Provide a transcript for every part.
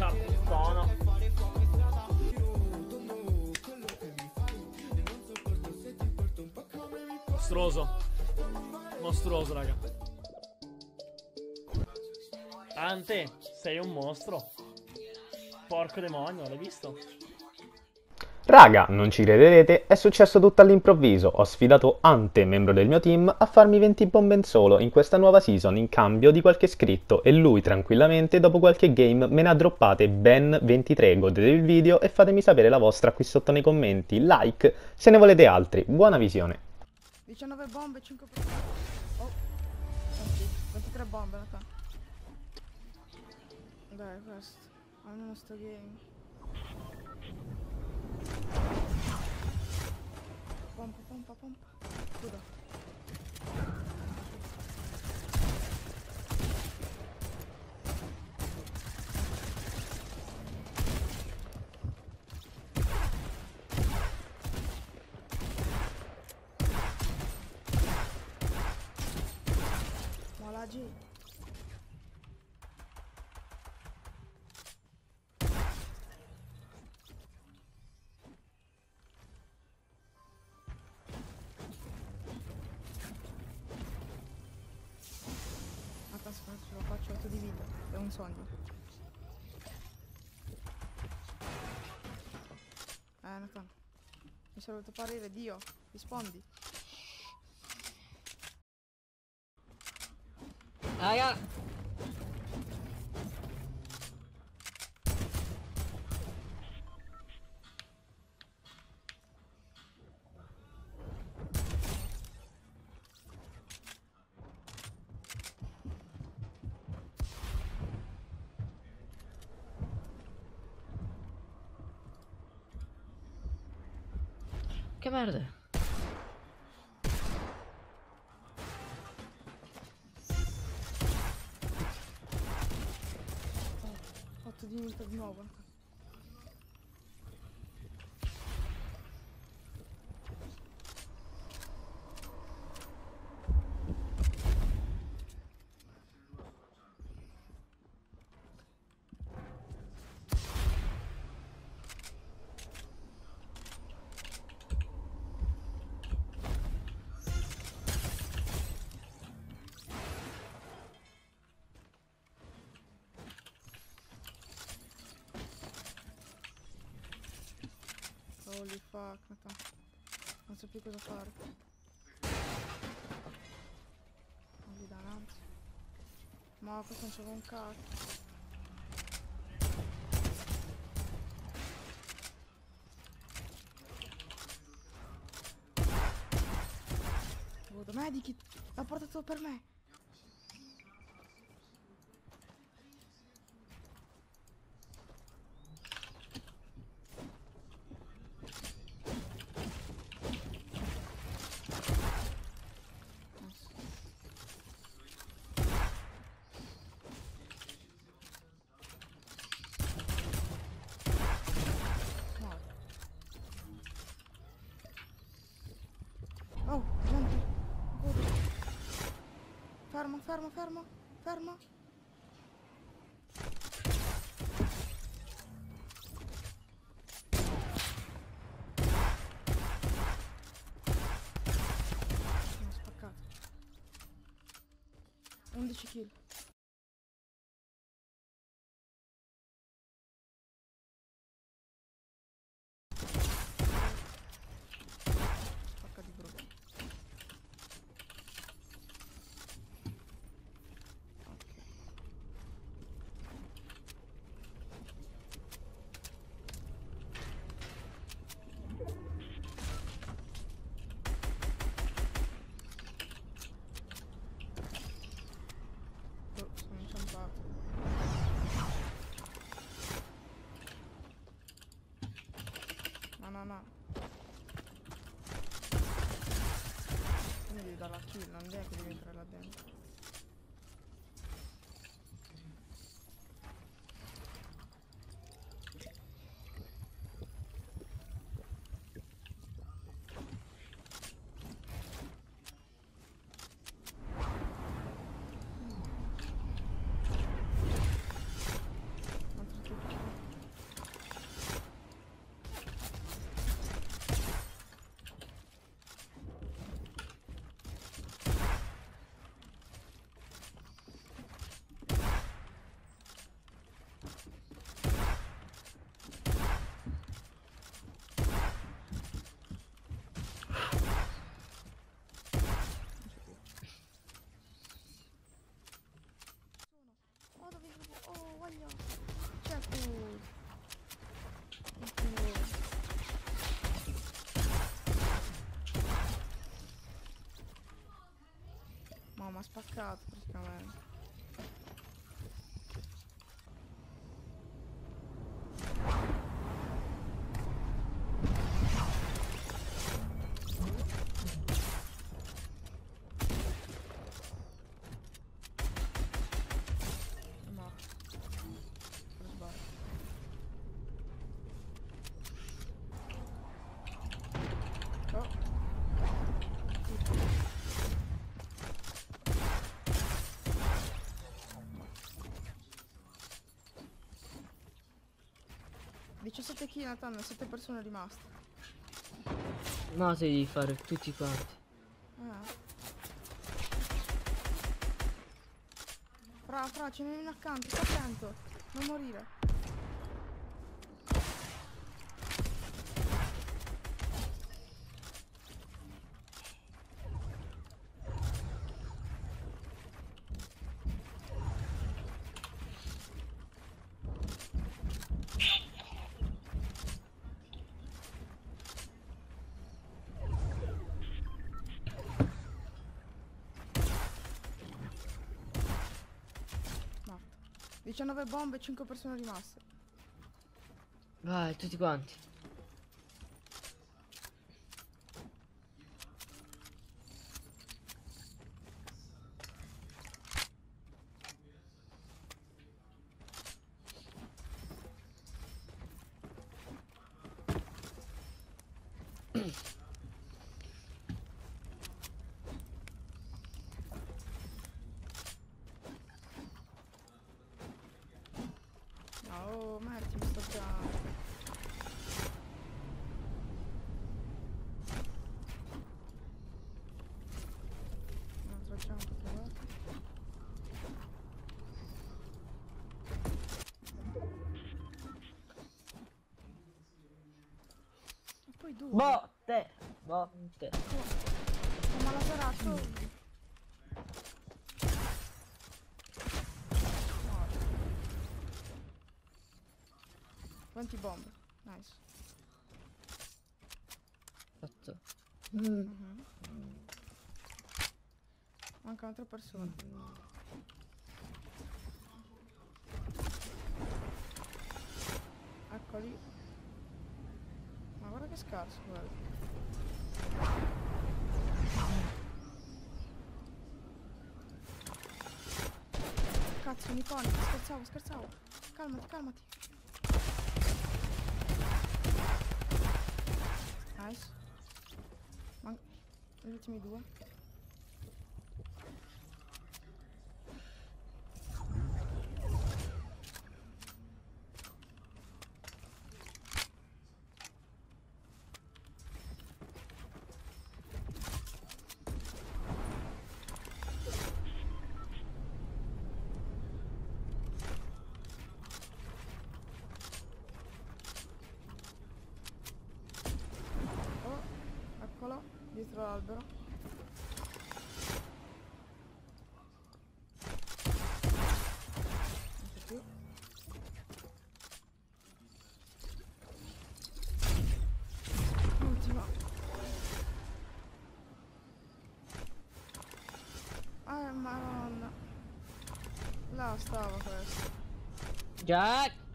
Porca puttana. Mostruoso. Mostruoso, raga. Ante, sei un mostro. Porco demonio, l'hai visto? Raga, non ci crederete, è successo tutto all'improvviso. Ho sfidato Ante, membro del mio team, a farmi 20 bomben solo in questa nuova season in cambio di qualche scritto e lui tranquillamente dopo qualche game me ne ha droppate ben 23. Godete il video e fatemi sapere la vostra qui sotto nei commenti. Like se ne volete altri. Buona visione. 19 bombe, 5 per... Oh. Anzi, 23 bombe da qua. Dai, questo. Almeno sto game. Pompa, pompa, pompa. Scusa. Un sogno. Eh, Nathan. Mi sei voluto parere, Dio. Rispondi. Raga. Che merda. Holy fuck, Nathan. Non so più cosa fare. Non gli dà l'ansia. Ma questo non c'è un cazzo. Vedo medikit. L'ha portato per me. Fermo, fermo, fermo, fermo. Sono spaccato. 11 kill. 去，能后再不。top. Come on. 17 kill Nathan, 7 persone rimaste. No, se devi fare tutti quanti. Ah. Fra, fra, ce n'è uno accanto, sta attento. Non morire. 19 bombe e 5 persone rimaste. Vai, tutti quanti. Oh, Marti, mi sto già... Un'altra jump trovata. E poi due. Botte! Botte! Oh, ma la parato! 20 bombe. Nice. Fatto. Mm. Mm-hmm. Manca un'altra persona. Eccoli. Ma guarda che scarso, guarda. Cazzo, Nicola, scherzavo, scherzavo. Calmati, calmati. Nice. Man- gli ultimi due. Oh, eccolo, dietro l'albero. Non c'è. Ah, madonna. Là stava questo. Jack!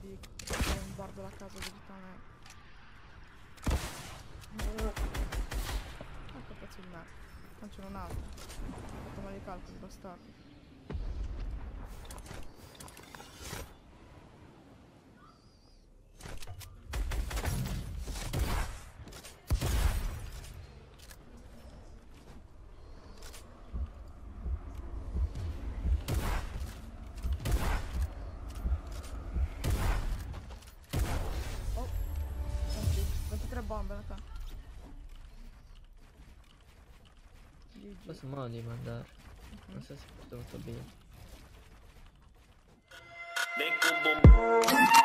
Dico? Bombardo la casa direttamente. Ecco pezzo di merda. Non c'è un altro. Ho fatto male i calcoli, bastardo. Oh, senti, 23 bombe la fa. GG. Questo modo di mandare. Non so se è fatto molto bene. Make boom boom.